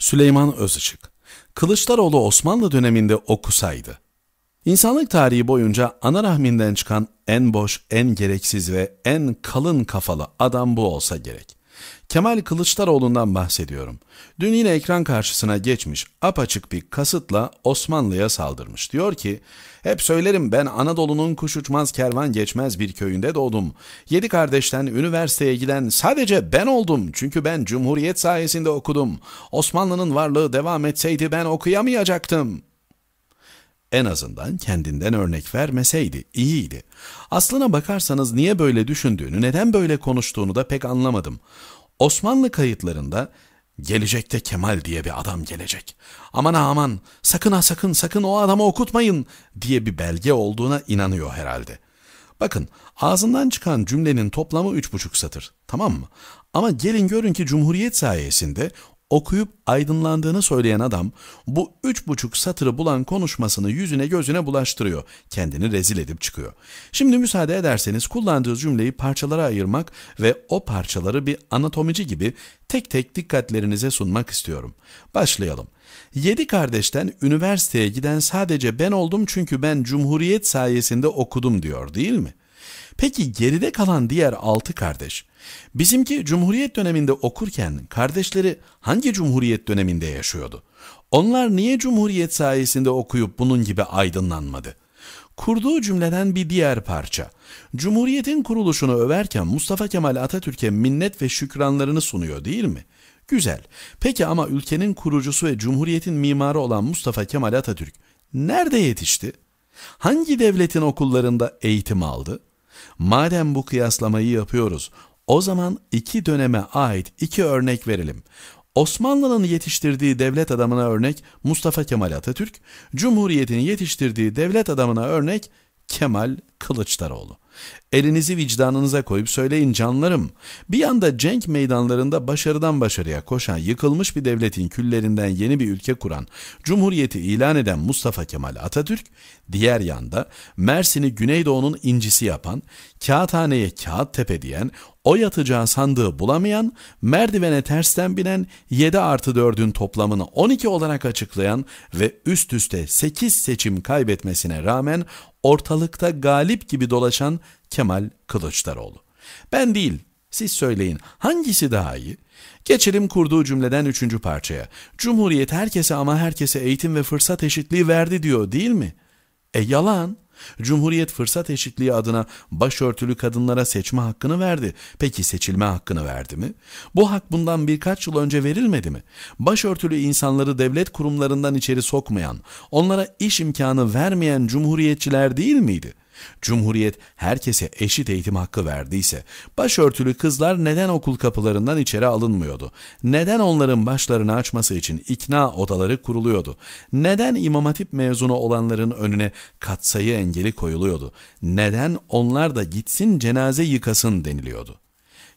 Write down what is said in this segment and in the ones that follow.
Süleyman Özışık Kılıçdaroğlu Osmanlı döneminde okusaydı. İnsanlık tarihi boyunca ana rahminden çıkan en boş, en gereksiz ve en kalın kafalı adam bu olsa gerek. Kemal Kılıçdaroğlu'ndan bahsediyorum. Dün yine ekran karşısına geçmiş, apaçık bir kasıtla Osmanlı'ya saldırmış. Diyor ki, hep söylerim ben Anadolu'nun kuş uçmaz kervan geçmez bir köyünde doğdum. Yedi kardeşten üniversiteye giden sadece ben oldum. Çünkü ben Cumhuriyet sayesinde okudum. Osmanlı'nın varlığı devam etseydi ben okuyamayacaktım.'' En azından kendinden örnek vermeseydi iyiydi. Aslına bakarsanız niye böyle düşündüğünü, neden böyle konuştuğunu da pek anlamadım. Osmanlı kayıtlarında gelecekte Kemal diye bir adam gelecek. Aman aman sakın ha sakın sakın o adamı okutmayın diye bir belge olduğuna inanıyor herhalde. Bakın ağzından çıkan cümlenin toplamı üç buçuk satır tamam mı? Ama gelin görün ki Cumhuriyet sayesinde okuyup aydınlandığını söyleyen adam bu üç buçuk satırı bulan konuşmasını yüzüne gözüne bulaştırıyor. Kendini rezil edip çıkıyor. Şimdi müsaade ederseniz kullandığı cümleyi parçalara ayırmak ve o parçaları bir anatomici gibi tek tek dikkatlerinize sunmak istiyorum. Başlayalım. Yedi kardeşten üniversiteye giden sadece ben oldum çünkü ben Cumhuriyet sayesinde okudum diyor değil mi? Peki geride kalan diğer altı kardeş Bizimki Cumhuriyet döneminde okurken kardeşleri hangi Cumhuriyet döneminde yaşıyordu? Onlar niye Cumhuriyet sayesinde okuyup bunun gibi aydınlanmadı? Kurduğu cümleden bir diğer parça. Cumhuriyetin kuruluşunu överken Mustafa Kemal Atatürk'e minnet ve şükranlarını sunuyor değil mi? Güzel. Peki ama ülkenin kurucusu ve Cumhuriyetin mimarı olan Mustafa Kemal Atatürk nerede yetişti? Hangi devletin okullarında eğitim aldı? Madem bu kıyaslamayı yapıyoruz, o zaman iki döneme ait iki örnek verelim. Osmanlı'nın yetiştirdiği devlet adamına örnek Mustafa Kemal Atatürk, Cumhuriyet'in yetiştirdiği devlet adamına örnek Kemal Kılıçdaroğlu. Elinizi vicdanınıza koyup söyleyin canlarım. Bir yanda cenk meydanlarında başarıdan başarıya koşan, yıkılmış bir devletin küllerinden yeni bir ülke kuran, Cumhuriyeti ilan eden Mustafa Kemal Atatürk, diğer yanda Mersin'i Güneydoğu'nun incisi yapan, kağıthaneye kağıt tepe diyen, o yatacağı sandığı bulamayan, merdivene tersten binen 7 artı 4'ün toplamını 12 olarak açıklayan ve üst üste 8 seçim kaybetmesine rağmen ortalıkta galip gibi dolaşan Kemal Kılıçdaroğlu. Ben değil, siz söyleyin hangisi daha iyi? Geçelim kurduğu cümleden üçüncü parçaya. Cumhuriyet herkese ama herkese eğitim ve fırsat eşitliği verdi diyor değil mi? E yalan. Cumhuriyet fırsat eşitliği adına başörtülü kadınlara seçme hakkını verdi. Peki seçilme hakkını verdi mi? Bu hak bundan birkaç yıl önce verilmedi mi? Başörtülü insanları devlet kurumlarından içeri sokmayan, onlara iş imkanı vermeyen cumhuriyetçiler değil miydi? Cumhuriyet herkese eşit eğitim hakkı verdiyse başörtülü kızlar neden okul kapılarından içeri alınmıyordu? Neden onların başlarını açması için ikna odaları kuruluyordu? Neden İmam Hatip mezunu olanların önüne katsayı engeli koyuluyordu? Neden onlar da gitsin cenaze yıkasın deniliyordu?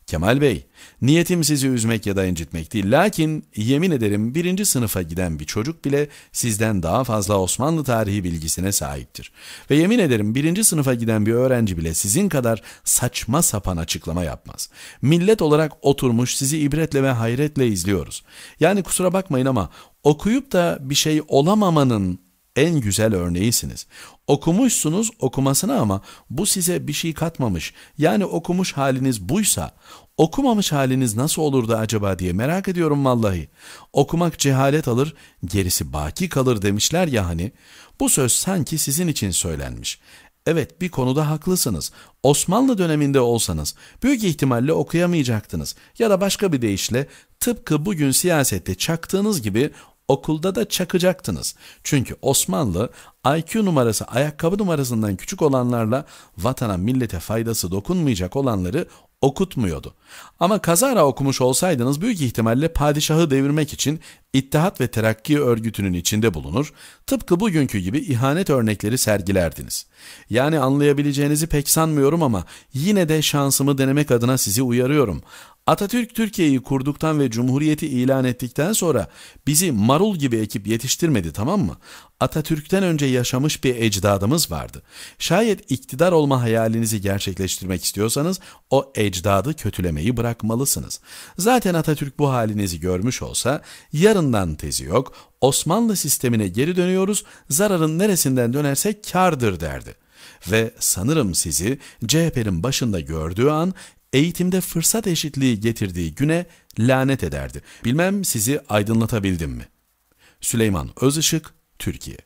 Kemal Bey, niyetim sizi üzmek ya da incitmek değil. Lakin yemin ederim birinci sınıfa giden bir çocuk bile sizden daha fazla Osmanlı tarihi bilgisine sahiptir. Ve yemin ederim birinci sınıfa giden bir öğrenci bile sizin kadar saçma sapan açıklama yapmaz. Millet olarak oturmuş sizi ibretle ve hayretle izliyoruz. Yani kusura bakmayın ama okuyup da bir şey olamamanın en güzel örneğisiniz. Okumuşsunuz okumasına ama bu size bir şey katmamış. Yani okumuş haliniz buysa okumamış haliniz nasıl olurdu acaba diye merak ediyorum vallahi. Okumak cehalet alır, gerisi baki kalır demişler ya hani. Bu söz sanki sizin için söylenmiş. Evet bir konuda haklısınız. Osmanlı döneminde olsanız büyük ihtimalle okuyamayacaktınız. Ya da başka bir deyişle tıpkı bugün siyasette çaktığınız gibi okulda da çakacaktınız. Çünkü Osmanlı IQ numarası ayakkabı numarasından küçük olanlarla vatana millete faydası dokunmayacak olanları okutmuyordu. Ama kazara okumuş olsaydınız büyük ihtimalle padişahı devirmek için İttihat ve Terakki örgütünün içinde bulunur, tıpkı bugünkü gibi ihanet örnekleri sergilerdiniz. Yani anlayabileceğinizi pek sanmıyorum ama yine de şansımı denemek adına sizi uyarıyorum. Atatürk Türkiye'yi kurduktan ve Cumhuriyeti ilan ettikten sonra bizi marul gibi ekip yetiştirmedi tamam mı? Atatürk'ten önce yaşamış bir ecdadımız vardı. Şayet iktidar olma hayalinizi gerçekleştirmek istiyorsanız o ecdadı kötülemeyi bırakmalısınız. Zaten Atatürk bu halinizi görmüş olsa yarından tezi yok, Osmanlı sistemine geri dönüyoruz, zararın neresinden dönersek kardır derdi. Ve sanırım sizi CHP'nin başında gördüğü an eğitimde fırsat eşitliği getirdiği güne lanet ederdi. Bilmem sizi aydınlatabildim mi? Süleyman Özışık, Türkiye